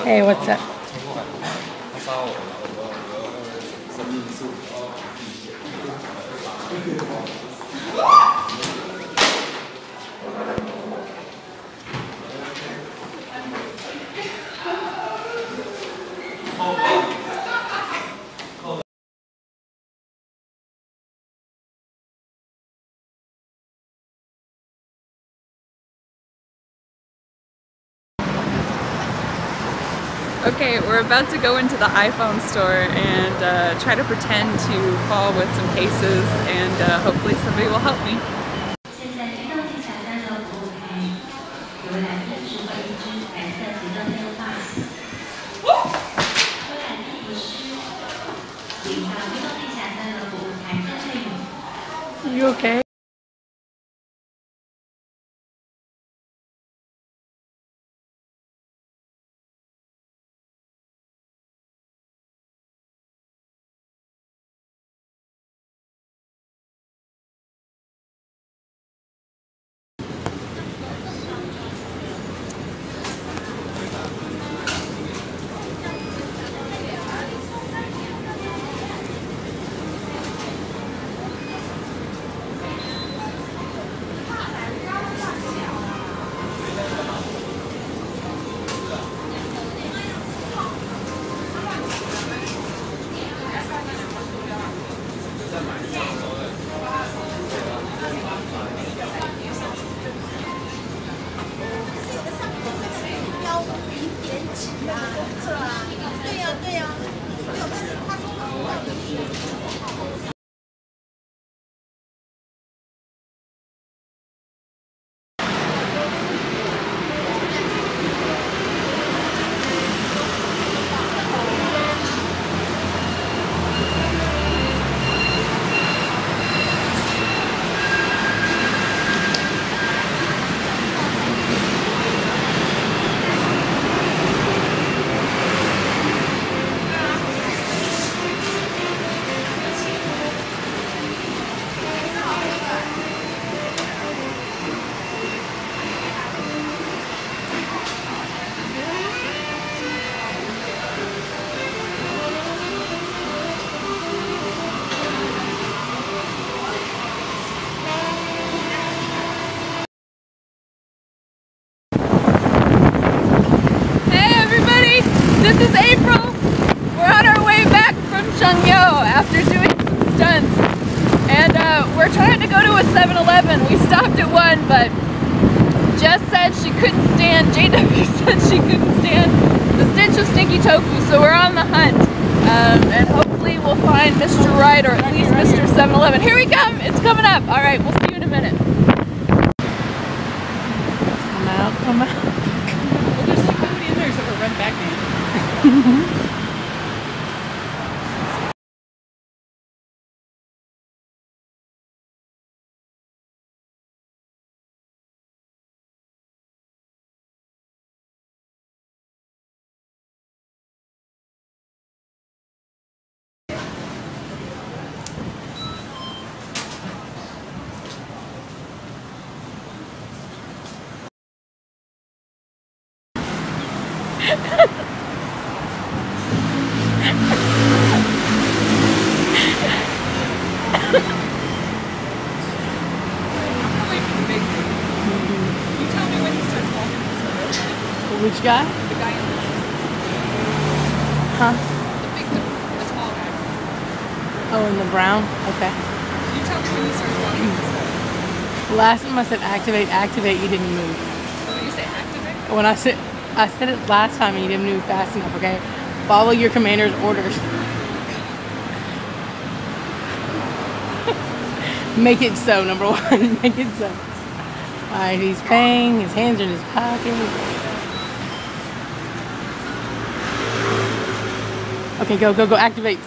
Hey, what's up? Okay, we're about to go into the iPhone store and uh, try to pretend to fall with some cases and uh, hopefully somebody will help me. You okay? 啊，公厕啊，对呀，对呀，没有。但是他说搞不到，就。We're trying to go to a 7-Eleven. We stopped at one, but Jess said she couldn't stand, JW said she couldn't stand the stench of stinky tofu, so we're on the hunt. Um, and hopefully we'll find Mr. Right or at least Mr. 7-Eleven. Here we come! It's coming up! Alright, we'll see you in a minute. Come out, come out. Well, there's like nobody in there except for Red Backman. Which guy? The guy in the, Huh? the big, the tall guy. Oh, in the brown? Okay. You tell me when he starts walking this. Last time I said activate, activate, you didn't move. When you say activate, When I said, I said it last time and you didn't move fast enough, okay? Follow your commander's orders. Make it so, number one. Make it so. Alright, he's paying, his hands are in his pocket. Okay, go, go, go, activate.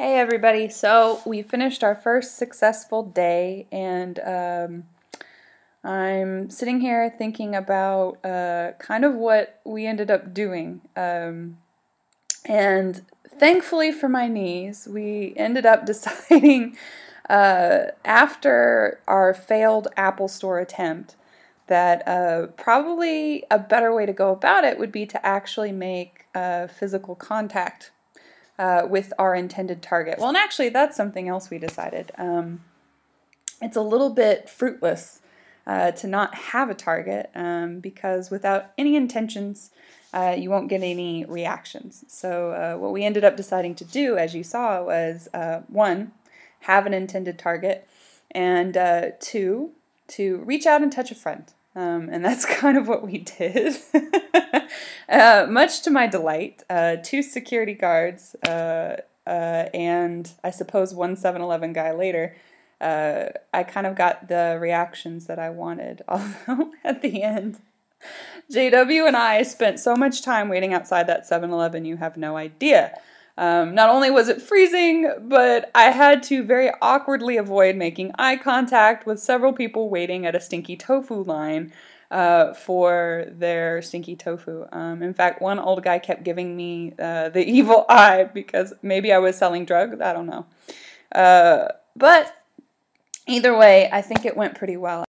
Hey everybody! So we finished our first successful day, and um, I'm sitting here thinking about uh, kind of what we ended up doing. Um, and thankfully for my knees, we ended up deciding uh, after our failed Apple Store attempt that uh, probably a better way to go about it would be to actually make uh, physical contact uh, with our intended target. Well, and actually, that's something else we decided. Um, it's a little bit fruitless uh, to not have a target um, because without any intentions, uh, you won't get any reactions. So, uh, what we ended up deciding to do, as you saw, was uh, one, have an intended target, and uh, two, to reach out and touch a friend. Um, and that's kind of what we did. uh, much to my delight, uh, two security guards uh, uh and I suppose one 7 Eleven guy later, uh, I kind of got the reactions that I wanted. Although at the end, JW and I spent so much time waiting outside that 7 Eleven, you have no idea. Um, not only was it freezing, but I had to very awkwardly avoid making eye contact with several people waiting at a stinky tofu line uh, for their stinky tofu. Um, in fact, one old guy kept giving me uh, the evil eye because maybe I was selling drugs. I don't know. Uh, but either way, I think it went pretty well.